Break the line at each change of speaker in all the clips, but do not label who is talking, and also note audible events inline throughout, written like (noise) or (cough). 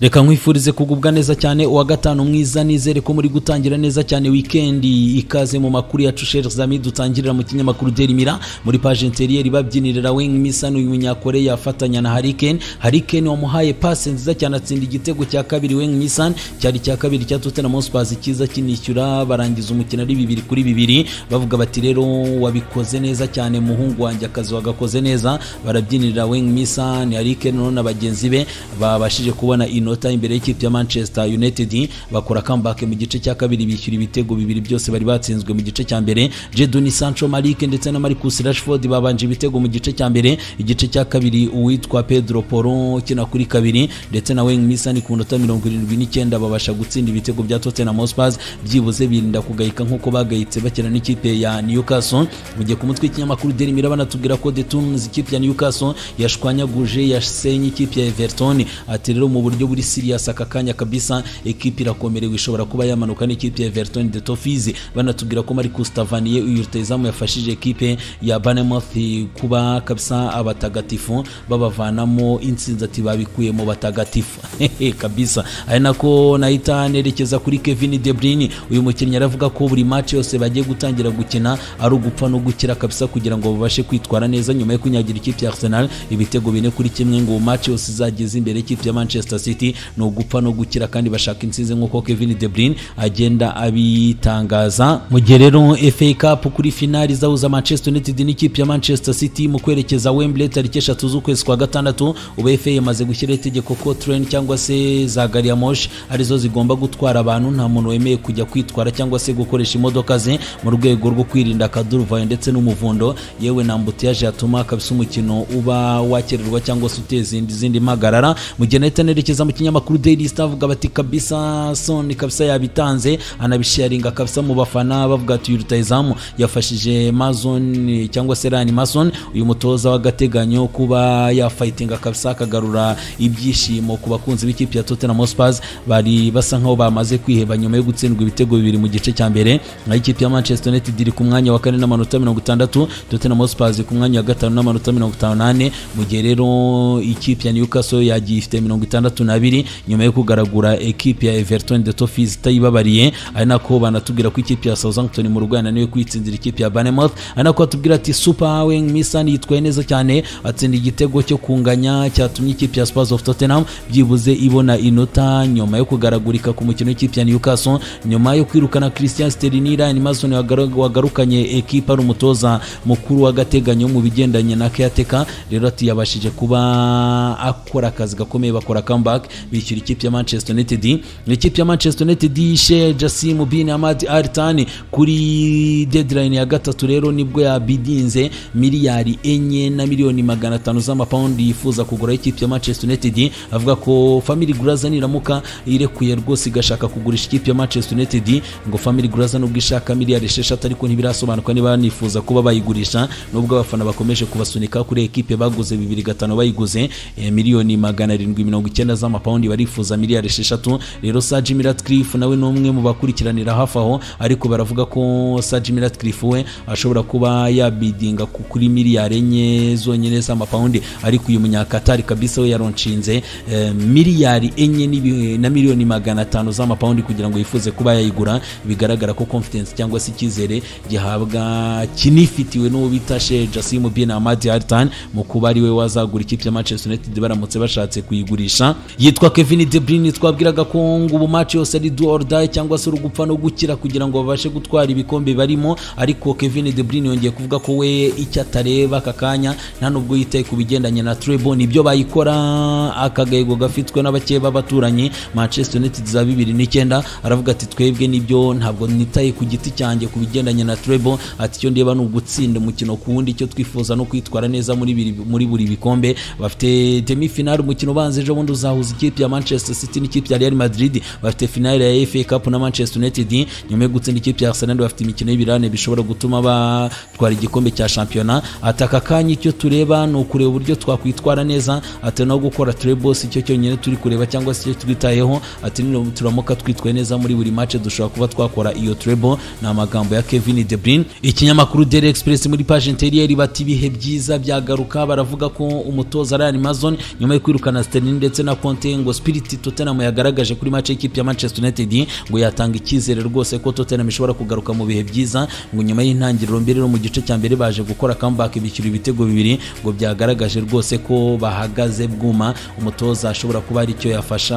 reka nkwifurize kugubwa neza cyane uwa gatanu mwiza nizere ko muri gutangira neza cyane wikendi ikaze mu makuru yacu shere zami dutangirira mu kinyamakuru Mirror. Muri page interieur babyinirira Wayne Misano uyu munyakoreya afatanya na Hurricane. Hurricane wamuhaye passe nziza cyane atsinda igitego cya kabiri Wayne Misano cyari cya kabiri cya Tottenham Hotspur kiza kinishyura barangiza umukino ari bibiri kuri bibiri. Bavuga bati rero wabikoze neza cyane muhungu wanjye akazi wagakoze neza. Barabyinirira Wayne Misano Hurricane none bagenzi be babashije kubona inota imbere y'ikipe ya Manchester United bakora comeback mu gice cya kabiri bishyura ibitego bibiri byose bari batsinzwe mu gice cya mbere. Jadon Sancho Malik ndetse na Marcus Rashford babanje ibitego mu gice cya mbere. Igice cya kabiri uwitwa Pedro Porro ukina kuri kabiri ndetse na Wayne Misani ku minota mirongo irindwi n'icyenda babasha gutsinda ibitego bya Tottenham Hotspur. Byibuze birinda kugayika nk'uko bagayitse bakina n'ikipe ya Newcastle. Mu gihe ku mutwe w'ikinyamakuru Daily Mirror banatubwira ko The Toons ikipe ya Newcastle yashwanyaguje yasenye ikipe ya Everton. Ati rero mu buryo buri serious aka kanya kabisa ekipe irakomerewe ishobora kuba yamanuka n'ikipe ya Everton de Toffees banatubwira ko Marcus Tavernier uyu rutayizamu yafashije ekipe ya Bournemouth kuba kabisa abatagatifu babavanamo intsinzi ati babikuye mu batagatifu. (laughs) Kabisa. Ari nako nahita nerekeza kuri Kevin De Bruyne. Uyu mukinnyi aravuga ko buri match yose bagiye gutangira gukina ari ugupfa no gukira kabisa kugira ngo babashe kwitwara neza nyuma yo kunyagira ikipe ya Arsenal. Ibitego bine kuri kimwe ngo match yose izageze imbere ikipe ya Manchester City. Ni ugupfa no gukira kandi bashaka intsinzi nk'uko Kevin De Bruyne agenda abitangaza. Mu gihe rero FA Cup kuri finali zahuza Manchester United n'ikipe ya Manchester City mu kwerekeza Wembley tariki eshatu z'ukwezi kwa gatandatu ubu FA yamaze gushyiraho itegeko ko train cyangwa se za gari ya moshi ari zo zigomba gutwara abantu nta muntu wemeye kujya kwitwara cyangwa se gukoresha imodoka ze mu rwego rwo kwirinda akaduruvayo ndetse n'umuvundo. Yewe na ambutiyaje yatuma kabisa umukino uba wakererwa cyangwa se uteza izindi mpagarara. Mu gihe nahita nerekeza mu kinyamakuru Daily Star avuga bati kabisa Son kabisa yabitanze anabisharinga kabisa mu bafana bavuga ati uyu rutayizamu yafashije Mason cyangwa se Ryan Mason uyu mutoza w'agateganyo kuba yafightinga kabisa akagarura ibyishimo ku bakunzi b'ikipe ya Tottenham Hotspur bari basa nkaho bamaze kwiheba nyuma yo gutsindwa ibitego bibiri mu gice cya mbere naho ikipe ya Manchester United iri ku mwanya wa kane n'amanota mirongo itandatu Tottenham Hotspur ku mwanya wa gatanu n'amanota mirongo itanu n'ane mu gihe rero ikipe ya Newcastle yagiye ifite mirongo itandatu n'abiri nyuma yo kugaragura ekipe ya Everton de Toffees itayibabariye ari nako banatubwira ko ikipe ya Southampton mu Rwanda niyo kwitsindira ikipe ya Bournemouth ari nako batubwira ati Super Wayne Misani yitwaye neza cyane atsinda igitego cyo kunganya cyatumye ikipe ya Spurs of Tottenham byibuze ibona inota nyuma yo kugaragurika ku mukino w'ikipe ya Newcastle nyuma yo kwirukana Christian Sterling Ryan Mason wagarukanye ekipe ari umutoza mukuru w'agateganyo mu bigendanye na caretaker rero ati yabashije kuba akora akazi gakomeye bakora comeback bishyura ikipe ya Manchester United? Ikipe ya Manchester United yishe Jassim bin Ahmad Al Thani kuri deadline ya gatatu rero ni bwo yabidinze miliyari enye na miliyoni magana atanu z'amapaundi yifuza kugura ikipe ya Manchester United. Avuga ko Family Graza niramuka irekuye rwose igashaka kugurisha ikipe ya Manchester United. Ngo Family Graza nubwo ishaka miliyari esheshatu ariko ntibirasobanuka niba banifuza kuba bayigurisha. Nubwo abafana bakomeje kubasunika kuri ekipe baguze bibiri gatanu bayiguze e, miliyoni magana arindwi mirongo icyenda z'amapaundi barifuza miliyari esheshatu. Rero Sir Jim Ratcliffe nawe ni umwe mu bakurikiranira hafi aho ariko baravuga ko Sir Jim Ratcliffe we ashobora kuba yabidinga kuri miliyari enye zonyine z'amapaundi ariko uyu munyakatari kabisa we yaronshinze e, miliyari enye na miliyoni magana atanu z'amapaundi kugira ngo yifuze kuba yayigura. Bigaragara ko confidence cyangwa se icyizere gihabwa kinifitiwe n'uwo bita Sheikh Jassim bin Ahmad Al Thani mu kuba ari we wazagura ikipe ya Manchester United baramutse bashatse kuyigurisha. Yitwa Kevin De Bruyne twabwiraga ko ngo ubu match yose ari do or cyangwa se urugupfa no gukira kugira ngo babashe gutwara ibikombe barimo. Ariko Kevin De Bruyne yongeye kuvuga ko we icyo atareba aka kanya nta nubwo yitaye ku bigendanye na treble ni byo bayikora akagego gafitwe n'abakeye b'abaturanyi Manchester United za bibiri n'icyenda aravuga ati twebwe ni byo ntabwo nitaye ku giti cyanjye ku bigendanye na treble ati icyo ndeba ni ugutsinda umukino ku wundi icyo twifuza no kwitwara neza muri buri bikombe. Bafite demi finale umukino ubanza ejo bundi uzahuza ikipe ya Manchester City n'ikipe ya Real Madrid bafite finale ya FA Cup na Manchester United. Nyuma yo gutsinda ikipe ya Arsenal bafite imikino y'ibirane bishobora gutuma batwara igikombe cya shampiyona ataka kanya icyo tureba ni ukureba uburyo twakwitwara neza ati no gukora treble si cyo cyonyine turi kureba cyangwa se icyo twitayeho ati turamuka twitwaye neza muri buri match dushobora kuba twakora iyo treble ni amagambo ya Kevin De Bruyne. Ikinyamakuru Daily Express muri page interieur bati ibihe byiza byagaruka baravuga ko umutoza Ryan Mason nyuma yo kwirukana Sterling ndetse na Conte gute ngo spirit Tottenham yagaragaje kuri match y'ikipe ya Manchester United ngo yatanga icyizere rwose ko Tottenham ishobora kugaruka mu bihe byiza ngo nyuma y'intangiriro mbere no mu gice cya mbere baje gukora comeback bishyura ibitego bibiri ngo byagaragaje rwose ko bahagaze bwuma umutoza ashobora kuba hari icyo yafasha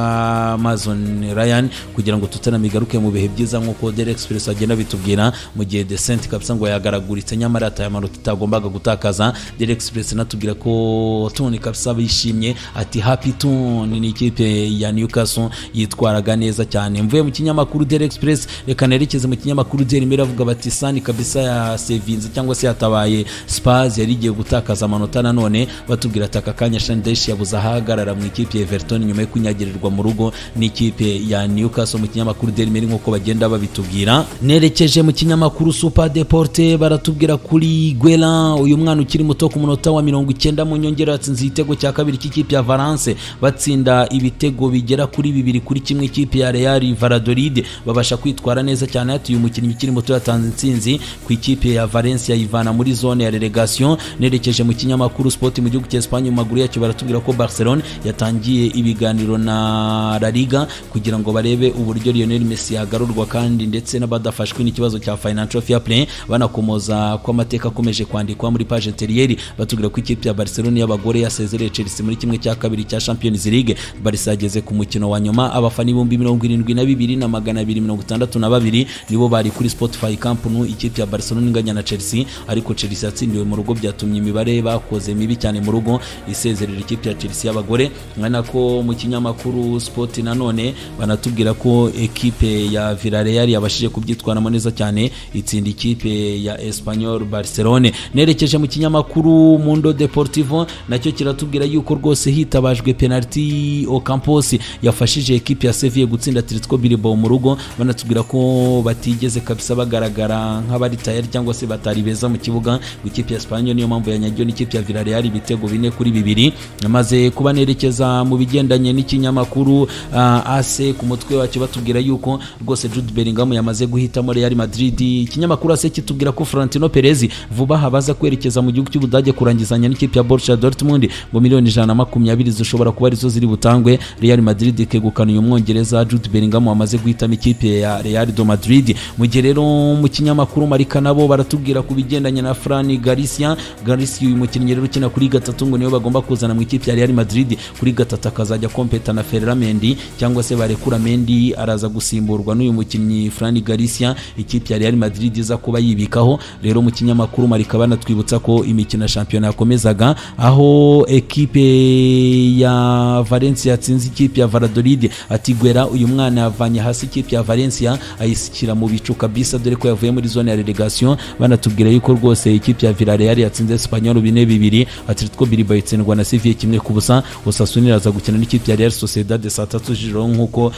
Amazon Ryan kugira ngo Tottenham igaruke mu bihe byiza nk'uko Daily Express agenda bitubwira mu gihe Decent kabisa ngo yagaraguritse nyamara yataye amanota itagombaga gutakaza. Daily Express natubwira ko Tony kabisa bishimye ati happy Tony. Ni ikipe ya Newcastle yitwaraga neza cyane. Mvuye mu kinyamakuru Daily Express reka nerekeze mu kinyamakuru Daily Mail avuga bati Sani kabisa ya sevinze cyangwa se yatabaye Spurs yari igiye gutakaza amanota nanone batubwira ati aka kanya Shandesh yabuze ahagarara mu ikipe ya Everton nyuma yo kunyagirirwa mu rugo n'ikipe ya Newcastle. Mu kinyamakuru Daily Mail nk'uko bagenda babitubwira. Nerekeje mu kinyamakuru Super Deporte baratubwira kuri Guela uyu mwana ukiri muto ku munota wa mirongo icyenda mu nyongera yatsinze igitego cya kabiri cy'ikipe ya Valence. Batsinda ibitego bigera kuri bibiri kuri kimwe ikipe ya Real Valladolid. Babasha kwitwara neza cyane. Hatuye umukinnyi ukiri muto yatanze intsinzi ku ikipe ya Valencia yivana muri zone ya relegation. Nerekeje mu kinyamakuru Sport mu gihugu cya Espagne maguru yacyo baratubwira ko Barcelona yatangiye ibiganiro na La Liga kugira ngo barebe uburyo Lionel Messi yagarurwa kandi ndetse n'abadafashwe n'ikibazo cya financial fair play banakomoza ko amateka akomeje kwandikwa muri page intérieure. Batubwira ko ikipe ya Barcelona y'abagore yasezereye Chelsea muri kimwe cya kabiri cya Champions League. Barca yageze ku mukino wa nyuma abafana ibihumbi mirongo irindwi na bibiri na magana abiri mirongo itandatu na babiri nibo bari kuri Spotify Camp Nou ikipe ya Barcelona inganya na Chelsea. Ariko Chelsea yatsindiwe mu rugo byatumye imibare bakoze mibi cyane mu rugo isezerera ikipe ya Chelsea y'abagore. Nkana ko mu kinyamakuru Sport nanone banatubwira ko ekipe ya Villarreal yabashije kubyitwaramo neza cyane itsinda ikipe ya Espanyol Barcelone. Nerekeje mu kinyamakuru Mundo Deportivo na cyo kiratubwira yuko rwose hitabajwe penalty Ocampos yafashije ekipe ya Sevilla gutsinda Atletico Bilbao mu rugo. Banatubwira ko batigeze kabisa bagaragara nk'abari tayari cyangwa se batari beza mu kibuga. Ngo ikipe ya Espanyol niyo mpamvu yanyagiwe n'ikipe ya Villarreal ibitego bine kuri bibiri. Amaze kuba nerekeza mu bigendanye n'ikinyamakuru uh, AC ku mutwe wacyo batubwira yuko rwose Jude Bellingham yamaze guhitamo Real Madrid. Ikinyamakuru AC kitubwira ko Florentino Perez vuba habaza kwerekeza mu gihugu cy'Ubudage kurangizanya n'ikipe ya Borussia Dortmund. Ngo miliyoni ijana na makumyabiri zishobora kuba arizo ziri butangwe Real Madrid ikegukana uyu mwongereza Jude Bellingham wamaze guhitamo ikipe ya Real de Madrid. Mu gihe rero mu kinyamakuru Marika nabo baratubwira ku bigendanye na Fran Garcia. Garcia uyu mukinnyi rero ukina kuri gatatu ngo ni we bagomba kuzana mu ikipe ya Real Madrid. Kuri gatatu akazajya kompeta na Ferran Mendy cyangwa se barekura Mendy araza gusimburwa n'uyu mukinnyi Fran Garcia. Ikipe ya Real Madrid iza kuba yibikaho. Rero mu kinyamakuru Marika banatwibutsa ko imikino ya shampiyona yakomezaga. Aho ekipe ya Valencia yatsinze ikipe ya Valladolid ati Guera uyu mwana yavanye hasi ikipe ya Valencia ayishyira mu bicu kabisa dore ko yavuye muri zone ya relegation. Banatubwira yuko rwose ikipe ya Villarreal yatsinze Espanyol bine bibiri Atletico Bilbao itsindwa na Sevilla kimwe ku busa Osasuna iraza gukina n'ikipe ya Real Sociedad saa tatu z'ijoro nk'uko uh,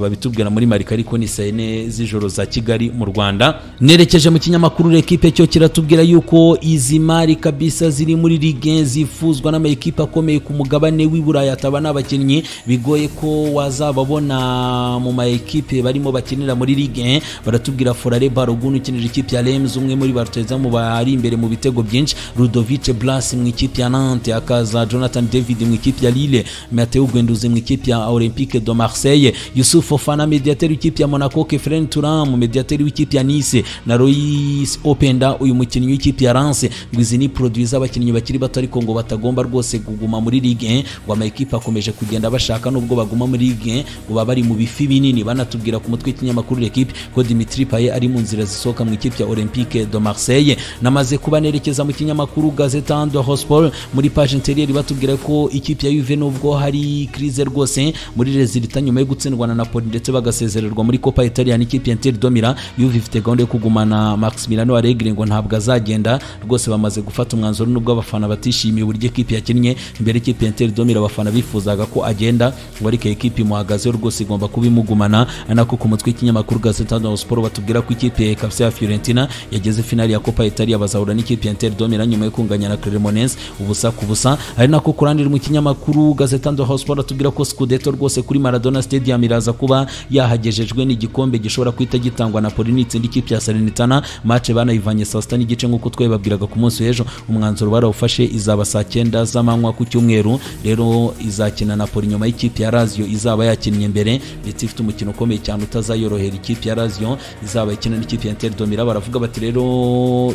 babitubwira muri Marika ariko ni saa yine z'ijoro za Kigali mu Rwanda. Nerekeje mu kinyamakuru l'equipe cyo kiratubwira yuko izi mari kabisa ziri muri ligue zifuzwa n'amakipe akomeye ku mugabane w'i Burayi ataba n'abakinnyi bigoye ko wazababona mu ma ekipe barimo bakinira muri ligue baratubwira Forare Balogun ukinira ikipe ya Reims umwe muri baruteza mu bari imbere mu bitego byinshi. Ludovic Blas mu ikipe ya Nantes akaza Jonathan David mu ikipe ya Lille Matteo Guendouzi mu ikipe ya Olympique de Marseille Youssouf Fofana mediateur w'ikipe ya Monaco Kefren Turam mediateur w'ikipe ya Nice na Lois Openda uyu mukinnyi w'ikipe ya Lens ngo izi ni produits z'abakinnyi bakiri bato ariko ngo batagomba rwose kuguma muri Ligue 1 ngo amakipe akomeje kugenda bashaka nubwo baguma muri Ligue 1 ngo baba bari mu bifi binini. Banatubwira ku mutwe w'ikinyamakuru l'equipe ko Dimitri Payet ari mu nzira zisohoka mu ikipe ya Olympique de Marseille. Namaze kuba nerekeza mu kinyamakuru Gazeta dello Sport muri page intérieure batubwira ko ikipe ya Juve nubwo hari crise rwose muri resultat nyuma yo gutsindwa na Napoli ndetse bagasezererwa muri Coppa Italia n'ikipe ya Inter Domira Juve ifite gahunda yo kugumana Maximiliano Allegri ngo ntabwo azagenda. Rwose bamaze gufata umwanzuro nubwo abafana batishimiye uburyo ekipe yakinnye. Imbere y'ikipe ya Inter Domira abafana bifuzaga ko agenda ngo ariko ekipe imuhagazeho rwose igomba kuba imugumana. Nako ku mutwe w'ikinyamakuru Gazeta dello Sport batubwira ko ikipe kabisa ya Fiorentina yageze finali ya Coppa Italia bazahura n'ikipe ya Inter Domira nyuma yo kunganya na Cremonese ubusa ku busa. Ari nako kurandira mu kinyamakuru Gazeta dello Sport atubwira ko Scudetto rwose kuri Maradona Stadium iraza kuba yahagejejwe n'igikombe gishobora kwita gitangwa na Napoli n'itsinda ikipe ya Salernitana. Match banayivanye saa sita n'igice nk'uko twabibabwiraga ku munsi w'ejo. Umwanzuro barawufashe izaba saa cyenda z'amanywa ku cyumweru. Rero izakina Napoli nyuma y'ikipe ya Lazio izaba yakinnye mbere ndetse ifite umukino ukomeye cyane utazayorohera ikipe ya Lazio izaba ikina n'ikipe ya Inter de Milan. Baravuga bati rero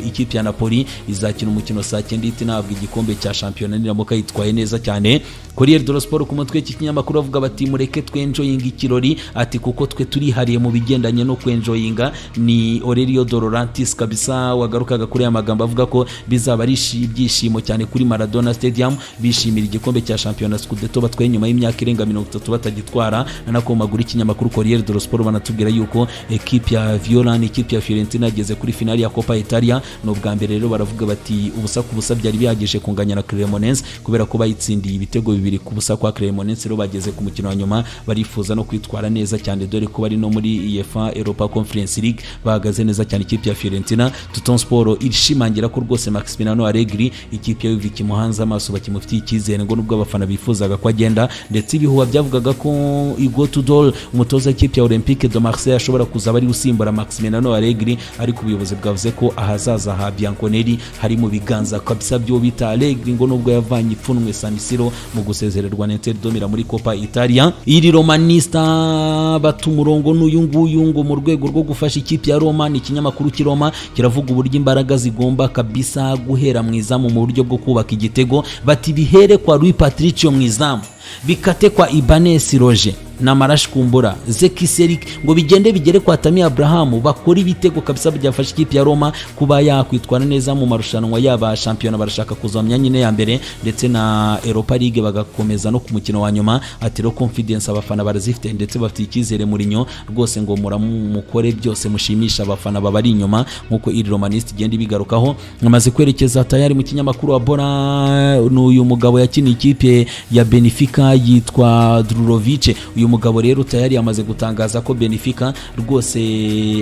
ikipe ya Napoli izakina umukino saa cyenda ihita inahabwa igikombe cya shampiyona niramuka yitwaye neza cyane. Corriere dello Sport ku mutwe w'iki kinyamakuru bavuga bati mureke twenjoyinga ikirori. Ati kuko twe turihariye mu bigendanye no kwenjoyinga. Ni Aurelio dolorantis kabisa wagarukaga kuri aya magambo avuga ko bizaba ari ibyishimo cyane kuri Maradona Stadium. Bishimira igikombe cya shampiyona Scudetto batwaye nyuma y'imyaka irenga mirongo itatu batagitwara nako maguru ikinyamakuru Corriere dello Sport banatubwira yuko ekipe ya Viola ekipe ya Fiorentina yageze kuri finali ya Coppa Italia. Ni ubwa mbere rero baravuga bati ubusa ku busa byari bihagije kunganya na Cremonese kubera ko bayitsindiye ibitego bibiri ku busa kwa Cremonese. Rero bageze ku mukino wa nyuma barifuza no kwitwara neza cyane dore ko bari no muri UEFA Europa Conference League. Bahagaze neza cyane ikipe ya Fiorentina. Tuton Sport irishimangira ko rwose Maximiliano Allegri ikipe ya Juve kimuhanze amaso bakimufitiye icyizere ngo nubwo abafana bifuzaga ko agenda ndetse ibihuha byavugaga ko Hugo Tudor umutoza w'ikipe ya Olympique de Marseille ashobora kuzaba ari usimbura Maximiliano Allegri ariko ubuyobozi bwavuze ko ahazaza ha Bianconeri hari mu biganza kabisa byo bita Allegri ngo nubwo yavanye ipfunwe San Siro mu gusezererwa na Inter de Milan muri Coppa Italia. Iri Romanista bata umurongo n'uyu nguyu ngo mu rwego rwo gufasha ikipe ya Roma ni ikinyamakuru cy'Iroma kiravuga uburyo imbaraga zigomba kabisa guhera mu izamu mu buryo bwo kubaka igitego bati bihere kwa Rui Patricio mu izamu. Não. Bikate kwa Ibanez Roger na Marash Kumbura Zeki Serik ngo bigende bigere kwa Tammy Abraham bakora ibitego kabisa byafasha ikipe ya Roma kuba yakwitwara neza mu marushanwa yaba shampiyona barashaka kuza mu myanya ine ya mbere ndetse na Europa League bagakomeza no ku mukino wa nyuma. Ati rero confidence abafana barazifite ndetse bafite icyizere muri nyo rwose ngo muramukore byose mushimisha abafana babari inyuma. Nkuko iri Romanist igenda ibigarukaho amaze kwerekeza tayari mu kinyamakuru wa Bora n'uyu mugabo yakiniye ikipe ya Benfica yitwa Drulovic uyu mugabo rero tayari yamaze gutangaza ko Benfica rwose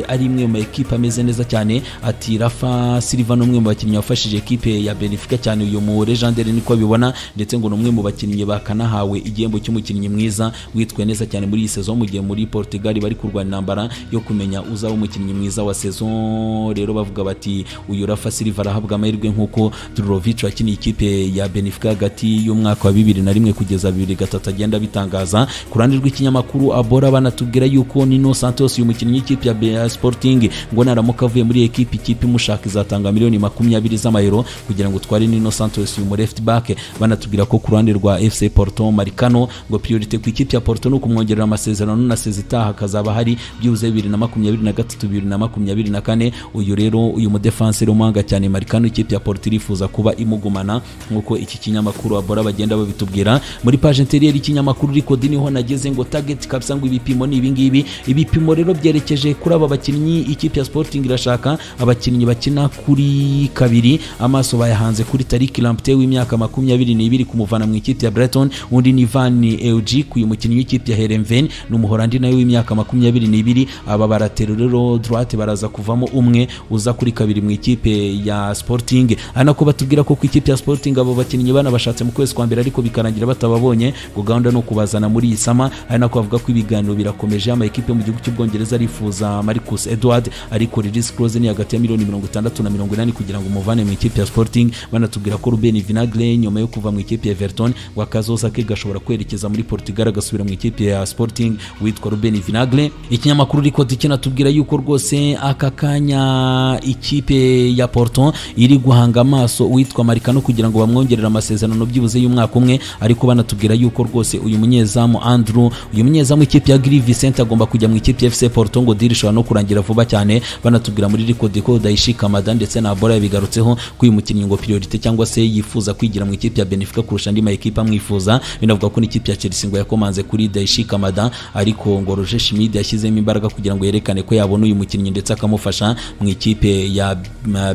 ari imwe mu ekipe ameze neza cyane. Ati Rafa Silva n'umwe mu bakinnyi wafashije ekipe ya Benfica cyane. Uyu mu legendary niko abibona ndetse ngo n'umwe mu bakinnyi bakanahawe igihembo cy'umukinnyi mwiza witwaye neza cyane muri iyi saison mu gihe muri Portugal bari kurwana intambara yo kumenya uzaba umukinnyi mwiza wa saison rero bavuga bati uyu Rafa Silva arahabwa amahirwe nk'uko Drulovic wakiniye ikipe ya Benfica hagati y'umwaka wa bibiri na rimwe kugeza bibiri gatatu agenda bitangaza. Ku ruhande rw'ikinyamakuru abora banatubwira yuko Nino Santos uyu mukinnyi w'ikipe ya Sporting ngo naramuka avuye muri ekipe ikipe imushaka izatanga miliyoni makumyabiri z'amayero kugira ngo utware Nino Santos uyu mu left back. Banatubwira ko ku ruhande rwa FC Porto maricano ngo priorite ku ikipe ya Porto ni ukumwongerera amasezerano na sezi itaha hakazaba hari byibuze bibiri na makumyabiri na gatatu bibiri na makumyabiri na kane. Uyu rero uyu mudefansi umuhanga cyane maricano ikipe ya Porto irifuza kuba imugumana nk'uko iki kinyamakuru abora bagenda babitubwira. Muri page interieur y'ikinyamakuru ariko ni ho nageze ngo target kabisa ngo ibipimo ni ibingibi ibipimo rero byerekeje kuri aba bakinnyi ikipe ya Sporting irashaka abakinnyi bakina kuri kabiri. Amaso bayahanze kuri Tariq Lamptey w'imyaka makumyabiri n'ibiri kumuvana mu ikipe ya Brighton undi ni Van Eugik uyu mukinnyi w'ikipe ya Herenveen ni umuhorandi nawe w'imyaka makumyabiri n'ibiri. Aba baratero rero droite baraza kuvamo umwe uza kuri kabiri mu ikipe ya Sporting. Anako batubwira ko ku ikipe ya Sporting abo bakinnyi banabashatse mu kwezi kwa mbere ariko bikarangira batababonye. Ngo gahunda no kubazana muri iyi sama ari nako bavuga ko ibiganiro birakomeje ama ekipe mu gihugu cy'ubwongereza arifuza Marcus Edward ariko release clause ni hagati ya miliyoni mirongo itandatu na mirongo inani kugira ngo umuvane mu ikipe ya Sporting. Banatubwira ko Ruben Vinagre nyuma yo kuva mu ikipe ya Everton ngo akazoza ke gashobora kwerekeza muri Portugal agasubira mu ikipe ya Sporting witwa Ruben Vinagre. Ikinyamakuru riko kinatubwira yuko rwose aka kanya ikipe ya Porto iri guhanga amaso witwa Marcano kugira ngo bamwongerere amasezerano byibuze y'umwaka umwe ariko banatubwira yuko rwose uyu munyezamu Andrew uyu munyezamu ikipe ya Gris Vicente agomba kujya mu ikipe FC Porto ngo deal ishobora no kurangira vuba cyane banatubwira muri record ko Daishi Kamada ndetse na Bora yabigarutseho ko uyu mukinnyi ngo priorite cyangwa se yifuza kwigira mu ikipe ya Benfica kurusha andi ma ekipe amwifuza. Binavuga ko n'ikipe ya Chelsea ngo yakomanze kuri Daishi Kamada ariko ngo Roger Schmidt yashyizemo imbaraga kugira ngo yerekane ko yabona uyu mukinnyi ndetse akamufasha mu ikipe ya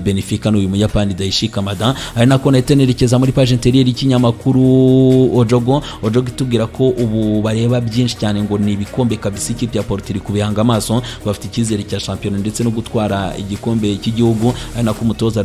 Benfica n'uyu muyapani Daishi Kamada ari nako nahita nerekeza muri page interieur y'ikinyamakuru Ojogo Ojogo itubwira ko ubu bareba byinshi cyane ngo ni ibikombe kabisa ikipe ya Porto iri kubihanga amaso bafite icyizere cya shampiyona ndetse no gutwara igikombe cy'igihugu. Ari nako umutoza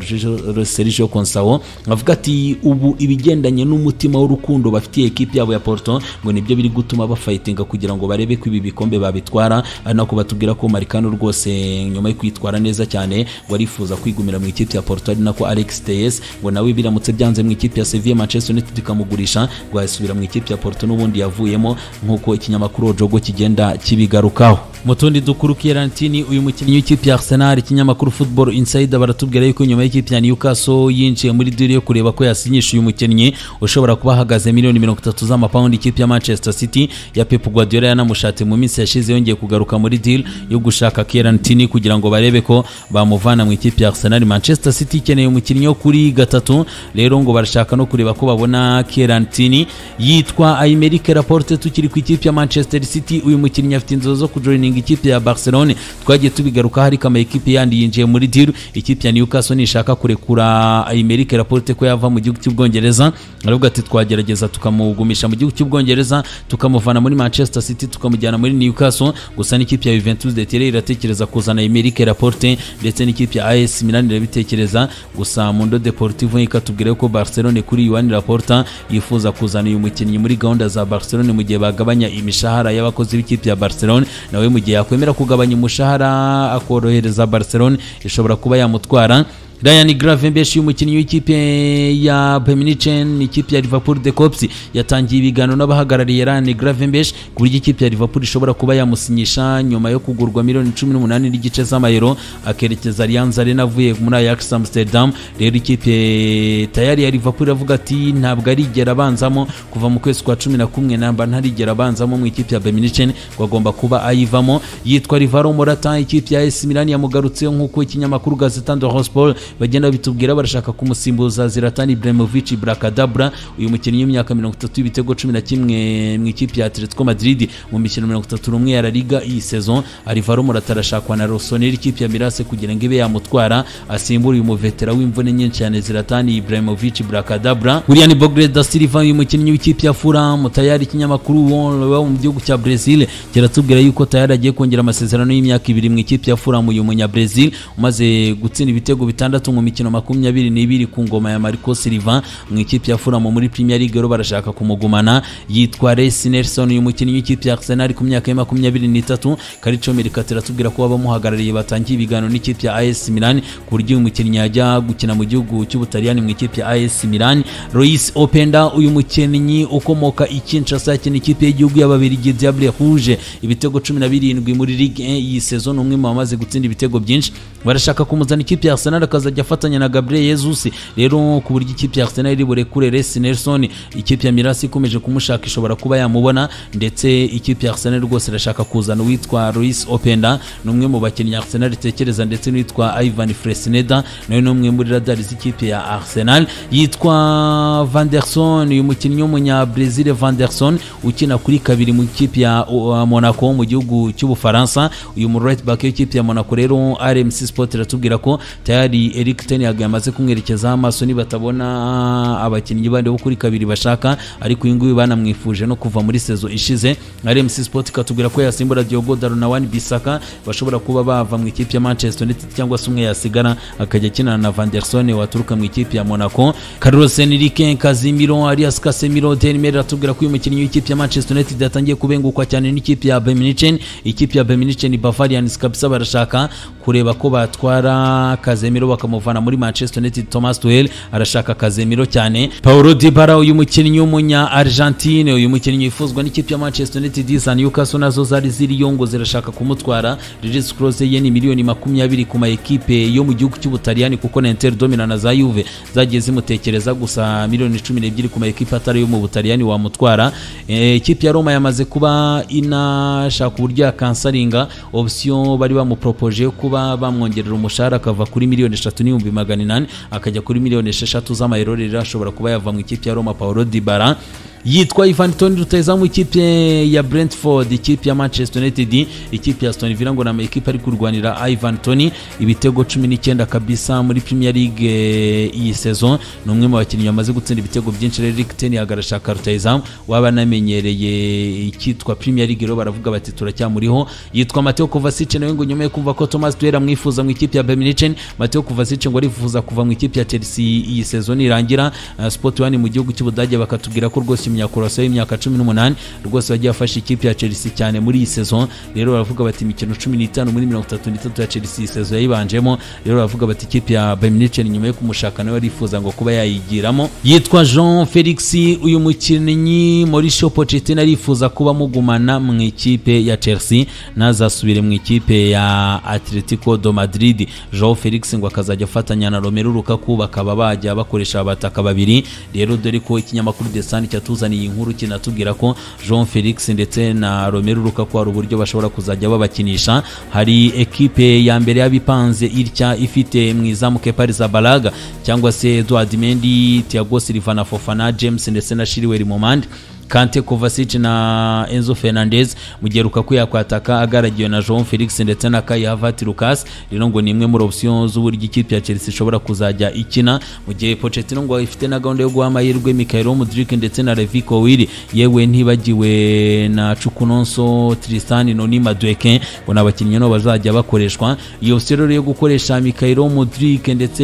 Sergio Conceição avuga ati ubu ibigendanye n'umutima w'urukundo bafitiye ekipe yabo ya Porto ngo ni byo biri gutuma bafightinga kugira ngo barebe ko ibi bikombe babitwara. Ari nako batubwira ko Marcano rwose nyuma yo kwitwara neza cyane ngo arifuza kwigumira mu ikipe ya Porto. Ari nako Alex Telles ngo nawe biramutse byanze mu ikipe ya Sevilla Manchester United ikamugurisha ngo yasubira mu ikipe ya Porto n'ubundi yavuyemo nk'uko ikinyamakuru Ojogo kigenda kibigarukaho. Mu tundi dukuru Kierantini uyu mukinnyi w'ikipe ya Arsenal ikinyamakuru Football Insider baratubwira yuko nyuma y'ikipe ya Newcastle yinjiye muri deal yo kureba ko yasinyisha uyu mukinnyi. Ushobora kuba ahagaze miliyoni mirongo itatu z'amapawundi ikipe ya Manchester City ya Pep Guardiola yanamushatse mu minsi yashize yongeye kugaruka muri deal yo gushaka Kierantini kugira ngo barebe ko bamuvana mu ikipe ya Arsenal. Manchester City ikeneye umukinnyi wo kuri gatatu rero ngo barashaka no kureba ko babona Kierantini yitwa Aymeric Laporte tukiri ku ikipe ya Manchester City. Uyu mukinnyi afite inzozi zo kujoininga ikipe ya Barcelona twagiye tubigaruka hari kama ikipe yandi yinjiye muri deal ikipe ya Newcastle nishaka kurekura Aymeric Laporte ko yava mu gihugu cy'Ubwongereza. Aravuga ati twagerageza tukamugumisha mu gihugu cy'Ubwongereza tukamuvana muri Manchester City tukamujyana muri Newcastle. Gusa n'ikipe ya Juventus de Turin iratekereza kuzana Aymeric Laporte ndetse n'ikipe ya AS Milan irabitekereza. Gusa Mundo Deportivo ikatubwira ko Barcelona kuri Juan Laporta yifuza kuzana uyu mukinnyi. Muri gahunda za Barcelona mu gihe bagabanya imishahara y'abakozi b'ikipe ya Barcelona nawe mu gihe yakwemera kugabanya umushahara akorohereza Barcelona ishobora kuba yamutwara. Ryan Gravenberch umukinnyi w'ikipe ya Bayern ikipe ya Liverpool de Cops yatangiye ibiganiro n'abahagarariye Ryan Gravenberch ku buryo ikipe ya Liverpool ishobora kuba yamusinyisha nyuma yo kugurwa miliyoni 18 n'igice z'amayero akerekeza Allianz Arena avuye muri Ajax Amsterdam. Rero ikipe tayari ya Liverpool iravuga ati ntabwo arigera abanzamo kuva mu kwezi kwa 11 namba ntarigera abanzamo mu ikipe ya Bayern ngo agomba kuba ayivamo. Yitwa Rivaro Morata ikipe ya AS Milan yamugarutseho nk'uko ikinyamakuru Gazeta dello Sport bagenda bitubwira barashaka kumusimbuza Zlatan Ibrahimovic Brakadabra uyu mukinnyi w'imyaka 30 y'ibitego 11 mu ikipe ya Atletico Madrid mu mikino 31 ya La Liga iyi saison Alvaro Morata arashakwa na Rossoneri ikipe ya Mirase kugira ngo ibe yamutwara asimbura uyu muvetera w'imvune nyinshi cyane Zlatan Ibrahimovic Brakadabra. William Bogre da Silva uyu mukinnyi w'ikipe ya Fulham tayari ikinyamakuru wo mu gihugu cya Brazil. Kiratubwira yuko tayari agiye kongera amasezerano y'imyaka ibiri mu ikipe ya Fulham uyu munya Brazil umaze gutsinda ibitego bitandatu mu mikino makumyabiri n'ibiri ku ngoma ya Marco Silva mu ikipe ya Fulham muri Premier League rero barashaka kumugumana yitwa Reece Nelson. Uyu mukinnyi w'ikipe ya Arsenal ku myaka ya makumyabiri n'itatu Karico Mercato iratubwira ko abamuhagarariye batangiye ibiganiro n'ikipe ya AS Milan ku buryo uyu mukinnyi yajya gukina mu gihugu cy'Ubutaliyani mu ikipe ya AS Milan. Lois Openda uyu mukinnyi ukomoka i Kinshasa yakina ikipe y'igihugu y'Ababiligi Diable Rouge. Ibitego 17 muri Ligue 1 iyi saison umwe mu bamaze gutsinda ibitego byinshi. Barashaka kumuzana ikipe ya Arsenal akazajya afatanya na Gabriel Jesus. Rero ku buryo ikipe ya Arsenal iri burekure Reece Nelson ikipe ya Mirasi ikomeje kumushaka ishobora kuba yamubona. Ndetse ikipe ya Arsenal rwose irashaka kuzana uwitwa Luis Openda ni umwe mu bakinnyi Arsenal itekereza ndetse n'uwitwa Ivan Fresneda nawe ni umwe muri radari z'ikipe ya Arsenal. Yitwa Vanderson uyu mukinnyi w'umunya Brazil Vanderson ukina kuri kabiri mu ikipe ya uh, Monaco mu gihugu cy'Ubufaransa. Uyu mu right back w'ikipe ya Monaco rero RMC Sport iratubwira ko tayari Eric Ten Hag yamaze kumwerekezaho amaso nibatabona abakinnyi bandi bo kuri kabiri bashaka ariko uyu nguyu banamwifuje no kuva muri sezo ishize. RMC Sport ikatubwira ko yasimbura Diogo Dalo na Wan Bissaka bashobora kuba bava mu ikipe ya Manchester United cyangwa se umwe yasigara akajya akinana na Van der Sar waturuka mu ikipe ya Monaco. Carlos Enrique Casemiro Arias Casemiro Denmer atubwira ko uyu mukinnyi w'ikipe ya Manchester United yatangiye kubengukwa cyane n'ikipe ya Bayern Munich. Ikipe ya Bayern Munich Bavarians kabisa barashaka kureba ko batwara Kazemiro bakamuvana muri Manchester United Thomas Tuchel arashaka Kazemiro cyane. Paulo Dybala uyu mukinnyi w'umunya Argentine uyu mukinnyi wifuzwa n'ikipe ya Manchester United za Newcastle nazo zari ziri yongo zirashaka kumutwara. Regis Cross ye ni miliyoni makumyabiri ku ma yo mu gihugu cy'Ubutaliyani kuko na Inter Domina na za Juve zagiye zimutekereza gusa miliyoni cumi n'ebyiri ku ma atari yo mu Butaliyani wamutwara. Ikipe ya Roma yamaze kuba inashaka uburyo yakansaringa option bari bamupropoje yo kuba bamwongerera umushahara akava kuri miliyoni eshatu n'ibihumbi magana inani akajya kuri miliyoni esheshatu z'amayero rero ashobora kuba yava mu ikipe ya Roma Paulo Dybala. Yitwa Ivan Toney rutahizamu ikipe ya Brentford ikipe ya Manchester United ikipe ya Aston Villa ngo na ekipe ari kurwanira Ivan Toney ibitego 19 kabisa muri Premier League iyi saison ni umwe mu bakinnyi bamaze gutsinda ibitego byinshi. Rero Eric Ten Hag arashaka rutahizamu waba namenyereye icyitwa Premier League rero baravuga bati turacyamuriho. Yitwa Mateo Kovacic nawe ngo nyuma yo kumva ko Thomas Tuchel amwifuza mu ikipe ya Bayern Munich Mateo Kovacic ngo arifuza kuva mu ikipe ya Chelsea iyi saison irangira. Uh, Sport One mu gihugu cy'Ubudage bakatubwira ko rwose umunyakorosa w'imyaka cumi n'umunani rwose wagiye afasha ikipe ya chelsea cyane muri iyi saison. Rero baravuga bati imikino cumi n'itanu muri mirongo itatu n'itatu ya chelsea iyi saison yayibanjemo. Rero baravuga bati ikipe ya bayern munich nyuma yo kumushaka nawe arifuza ngo kuba yayigiramo. Yitwa jean felix uyu mukinnyi mauricio pochettino arifuza kuba amugumana mu ikipe ya chelsea. Ntazasubire mu ikipe ya atletico do madrid. Jean felix ngo akazajya afatanya na romero lukaku bakaba bajya bakoresha abataka babiri. Rero dore ko ikinyamakuru the sun cyatuzaniye iyi nkuru kinatubwira ko jean felix ndetse na romero lukaku hari uburyo bashobora kuzajya babakinisha. Hari ekipe ya mbere y'abipanze itya ifite mu izamu kepa rizabalaga cyangwa se edward mendi tiago silva na fofana james ndetse na shiriweri momandi kante kovacic na enzo fernandez mu gihe lukaku yakwataka agaragiwe na jean felix ndetse na kai havat lucas rero ngo ni imwe muri option z'uburyo ikipe ya chelsea ishobora kuzajya ikina. Mu gihe pochettino ngo ifite na gahunda yo guha amahirwe mikaelo mudrik ndetse na levi kowiri yewe ntibagiwe na cukunonso tristan noni madueke ngo ni abakinnyi nabo bazajya bakoreshwa. Iyo rero yo gukoresha mikaelo mudrik ndetse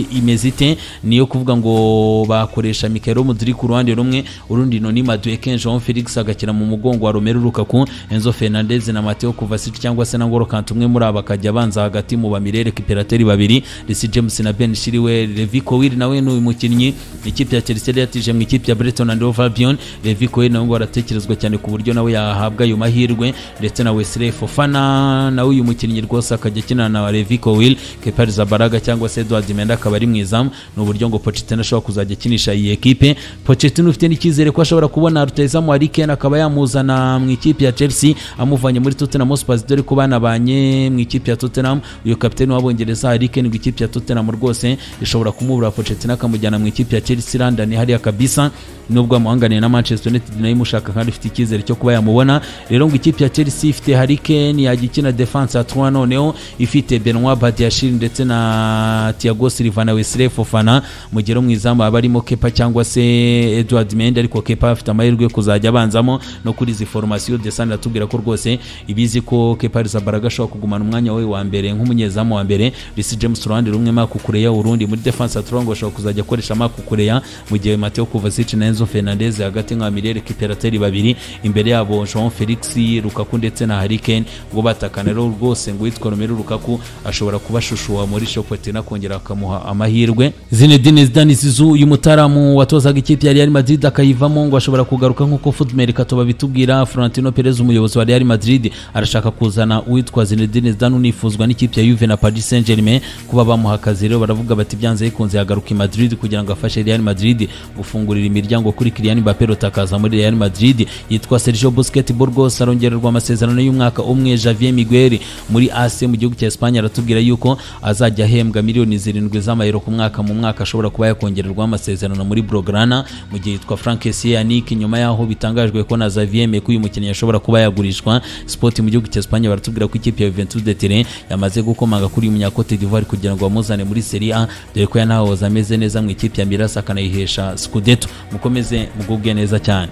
imezite niyo kuvuga ngo bakoresha mikaelo mudrik uruhande rumwe urundi noni madueke jean felix agakina mu mugongo wa romero lukaku enzo fernandez na mateo kovacic cyangwa se na ngoro kante umwe muri abo akajya abanza hagati mu bamirere kiperateri babiri risi james na ben shiriwe levi kowiri nawe ni uyu mukinnyi ikipe ya chelsea yatije mu ikipe ya breton and hove albion levi kowiri nawe ngo aratekerezwa cyane ku buryo nawe yahabwa ayo mahirwe ndetse na wesley fofana nawe uyu mukinnyi rwose akajya akinana na levi kowiri kepa rizabaraga cyangwa se edward menda akaba ari mu izamu ni uburyo ngo pochettino ashobora kuzajya akinisha iyi ekipe. Pochettino ufite n'icyizere ko ashobora kubona rutayizamu Harry Kane akaba yamuzana mu ikipe ya Chelsea amuvanye muri Tottenham Hotspur dore ko banabanye mu ikipe ya Tottenham. Uyu kapiteni w'abongereza Kane ngo ikipe ya Tottenham rwose ishobora kumubura Pochettino akamujyana mu ikipe ya Chelsea London. Hariya kabisa nubwo amuhanganiye na Manchester United na yo imushaka kandi ifite icyizere cyo kuba yamubona. Rero ngo ikipe ya Chelsea ifite Harry Kane yajya ikina defense ya 3 noneho ifite Benoit Badiashile ndetse na Thiago Silva na Wesley Fofana. Mu gihe mu izamu aba arimo Kepa cyangwa se Edward Mendy ariko Kepa afite amahirwe yo kuzajya abanzamo no kuri izi formation. De Sane atubwira ko rwose ibizi ko Kepa Arrizabalaga ashobora kugumana umwanya we wa mbere nk'umunyezamu wa mbere Reece James ruhande rumwe Marc Cucurella urundi muri defense ya Torongo ashobora kuzajya akoresha Marc Cucurella mu gihe Mateo Kovacic na Enzo Fernandez hagati nka Mirere Kiperateri babiri imbere yabo Jean Felix Lukaku ndetse na Harry Kane. Ngo batakana rero rwose ngo witwa Romelu Lukaku ashobora kubashushuwa muri Pochettino akongera akamuha amahirwe. Zinedine Zidane Zizou uyu mutaramu watozaga ikipe ya Real Madrid akayivamo ngo ashobora kugaruka nk'uko Footmail Kato bitubwira Florentino Perez umuyobozi wa Real Madrid arashaka kuzana uwitwa Zinedine Zidane unifuzwa n'ikipe ya Juve na Paris Saint-Germain. Kuba bamuha akazi rero baravuga bati byanze bikunze yagaruka i Madrid kugira ngo afashe Real Madrid gufungurira imiryango kuri Kylian Mbappe rutakaza muri Real Madrid yitwa Sergio Busquets Burgos arongererwa amasezerano y'umwaka umwe Javier Miguel muri AC mu gihugu cya Espagne aratubwira yuko azajya ahembwa miliyoni zirindwi z'amayero ku mwaka mu mwaka ashobora kuba yakongererwa amasezerano muri Blaugrana mu gihe yitwa Frank Yannick nyuma yaho bitangajwe ko na Xavier Meku uyu mukinnyi ashobora kuba yagurishwa Sport mu gihugu cya Espagne baratubwira ko ikipe ya Juventus de Turin yamaze gukomanga kuri uyu munya Cote d'Ivoire kugira ngo bamuzane muri Serie A dore ko yanahoza ameze neza mu ikipe ya Miras akanayihesha Scudetto mukomeze mugubwe neza cyane.